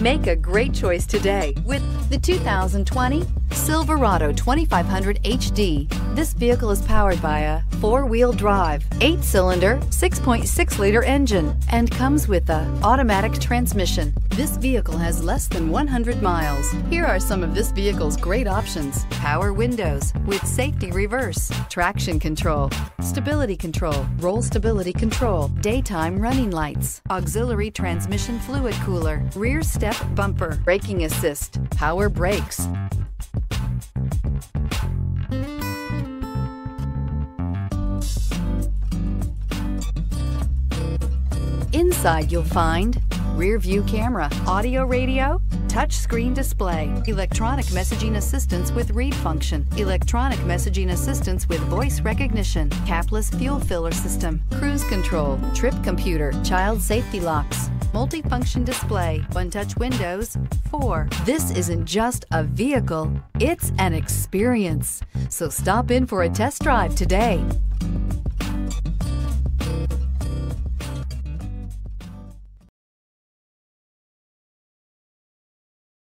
Make a great choice today with the 2020 Silverado 2500 HD. This vehicle is powered by a four-wheel drive, eight-cylinder, 6.6-liter engine, and comes with a automatic transmission. This vehicle has less than 100 miles. Here are some of this vehicle's great options. Power windows with safety reverse, traction control, stability control, roll stability control, daytime running lights, auxiliary transmission fluid cooler, rear step bumper, braking assist, power brakes, Inside you'll find rear view camera, audio radio, touch screen display, electronic messaging assistance with read function, electronic messaging assistance with voice recognition, capless fuel filler system, cruise control, trip computer, child safety locks, multifunction display, one-touch windows, 4. This isn't just a vehicle, it's an experience. So stop in for a test drive today.